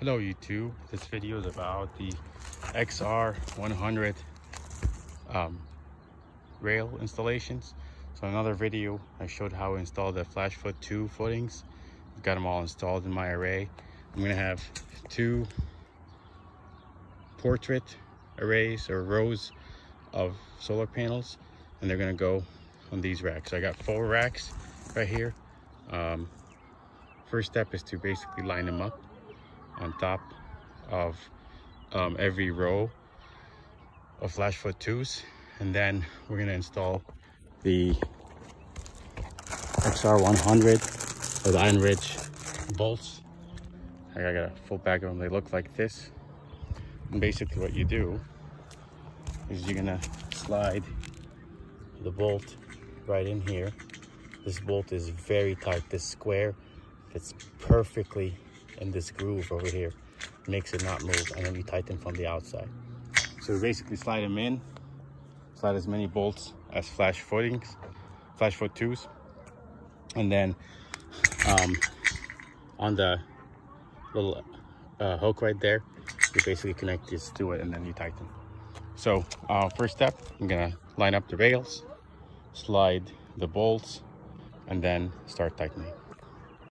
Hello YouTube, this video is about the XR100 um, rail installations. So another video I showed how to install the FlashFoot 2 footings. I've got them all installed in my array. I'm gonna have two portrait arrays or rows of solar panels and they're gonna go on these racks. So I got four racks right here. Um, first step is to basically line them up on top of um, every row of FlashFoot 2s and then we're going to install the XR100 with IronRidge bolts. I got a full bag of them. They look like this. And basically what you do is you're to slide the bolt right in here. This bolt is very tight. This square fits perfectly in this groove over here makes it not move and then you tighten from the outside. So we basically slide them in slide as many bolts as flash footings FlashFoot 2s and then um, on the little uh, hook right there you basically connect this to it and then you tighten. So uh, first step i'm gonna line up the rails slide the bolts and then start tightening